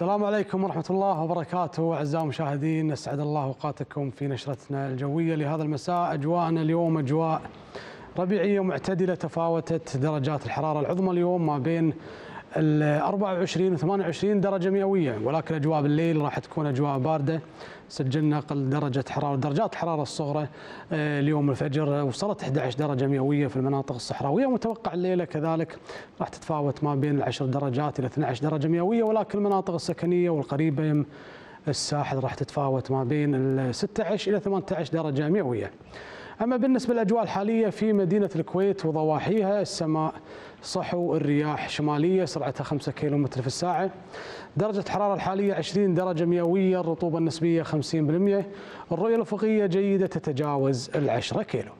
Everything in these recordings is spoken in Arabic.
السلام عليكم ورحمة الله وبركاته أعزائي المشاهدين أسعد الله أوقاتكم في نشرتنا الجوية لهذا المساء. أجواءنا اليوم أجواء ربيعية معتدلة تفاوتت درجات الحرارة العظمى اليوم ما بين ال 24 و 28 درجة مئوية. ولكن أجواء بالليل راح تكون أجواء باردة. سجلنا أقل درجة حرارة درجات الحرارة الصغرى آه، اليوم الفجر وصلت 11 درجة مئوية في المناطق الصحراوية. متوقع الليلة كذلك راح تتفاوت ما بين العشر درجات إلى 12 درجة مئوية. ولكن المناطق السكنية والقريبة من الساحل راح تتفاوت ما بين ال 16 إلى 18 درجة مئوية. أما بالنسبة للأجواء الحالية في مدينة الكويت وضواحيها السماء صحو الرياح شمالية سرعتها 5 كم في الساعة. درجة الحرارة الحالية 20 درجة مئوية الرطوبة النسبية 50% الرؤية الأفقية جيدة تتجاوز العشرة كيلو.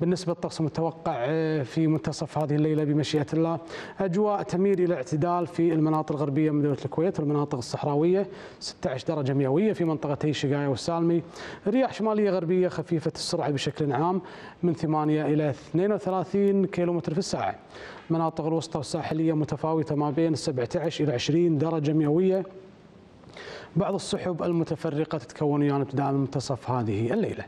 بالنسبة للطقس المتوقع آه، في منتصف هذه الليلة بمشيئة الله أجواء تميل إلى اعتدال في المناطق الغربية من دولة الكويت والمناطق الصحراوية 16 درجة مئوية في منطقتي شقاية والسالمي رياح شمالية غربية خفيفة السرعة بشكل عام من 8 إلى 32 كيلومتر في الساعة. المناطق الوسطى والساحلية متفاوتة ما بين 17 إلى 20 درجة مئوية. بعض السحب المتفرقة تتكون ويانا ابتداء من منتصف هذه الليلة.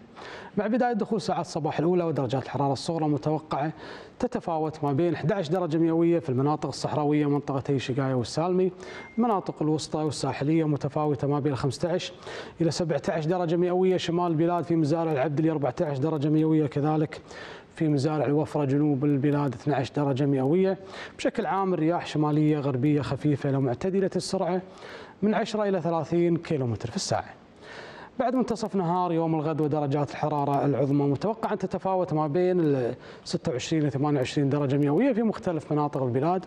مع بداية دخول ساعات الصباح الأولى ودرجات الحرارة الصغرى متوقعة تتفاوت ما بين 11 درجة مئوية في المناطق الصحراوية منطقتي شقاية والسالمي المناطق الوسطى والساحلية متفاوتة ما بين 15 إلى 17 درجة مئوية شمال البلاد في مزارع العبد 14 درجة مئوية كذلك. في مزارع الوفرة جنوب البلاد 12 درجة مئوية. بشكل عام الرياح شمالية غربية خفيفة إلى معتدلة السرعة من 10 إلى 30 كيلومتر في الساعة. بعد منتصف نهار يوم الغد ودرجات الحرارة العظمى متوقع أن تتفاوت ما بين ال 26 إلى 28 درجة مئوية في مختلف مناطق البلاد.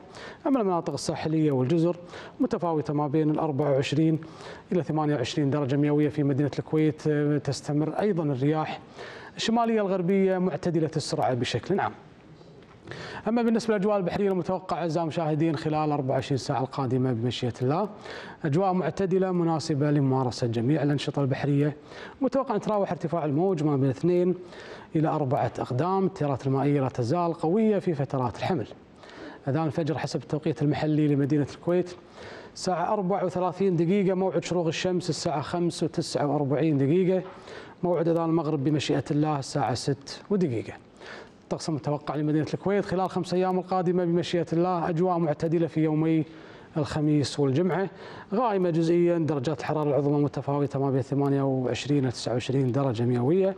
أما المناطق الساحلية والجزر متفاوتة ما بين ال 24 إلى 28 درجة مئوية في مدينة الكويت تستمر أيضا الرياح. الشمالية الغربية معتدلة السرعة بشكل عام. أما بالنسبة للأجواء البحرية المتوقعة أعزائي المشاهدين خلال 24 ساعة القادمة بمشيئة الله. أجواء معتدلة مناسبة لممارسة جميع الأنشطة البحرية. متوقع أن تراوح ارتفاع الموج ما بين 2 إلى 4 أقدام. التيارات المائية لا تزال قوية في فترات الحمل. أذان الفجر حسب التوقيت المحلي لمدينة الكويت. الساعة 34 دقيقة موعد شروق الشمس. الساعة 5 و49 دقيقة موعد أذان المغرب بمشيئة الله. الساعة 6 ودقيقة. الطقس المتوقع لمدينة الكويت خلال خمس أيام القادمة بمشيئة الله أجواء معتدلة في يومي الخميس والجمعة غائمة جزئيا درجات الحرارة العظمى متفاوتة ما بين 28 إلى 29 درجة مئوية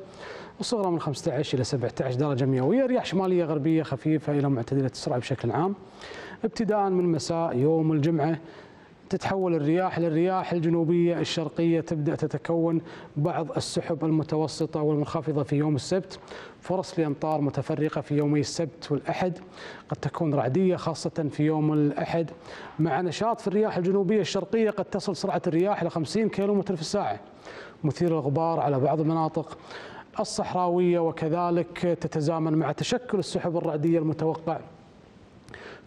والصغرى من 15 إلى 17 درجة مئوية رياح شمالية غربية خفيفة إلى معتدلة السرعة بشكل عام. ابتداء من مساء يوم الجمعة تتحول الرياح للرياح الجنوبية الشرقية تبدأ تتكون بعض السحب المتوسطة والمنخفضة في يوم السبت. فرص لأمطار متفرقة في يومي السبت والأحد قد تكون رعدية خاصة في يوم الأحد. مع نشاط في الرياح الجنوبية الشرقية قد تصل سرعة الرياح إلى 50 كيلومتر في الساعة. مثير الغبار على بعض المناطق الصحراوية وكذلك تتزامن مع تشكل السحب الرعدية المتوقع.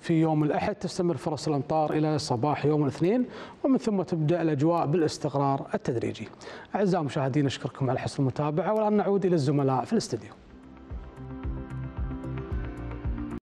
في يوم الأحد تستمر فرص الأمطار إلى صباح يوم الاثنين ومن ثم تبدأ الأجواء بالاستقرار التدريجي. أعزائي المشاهدين أشكركم على حسن المتابعة والآن نعود إلى الزملاء في الاستديو.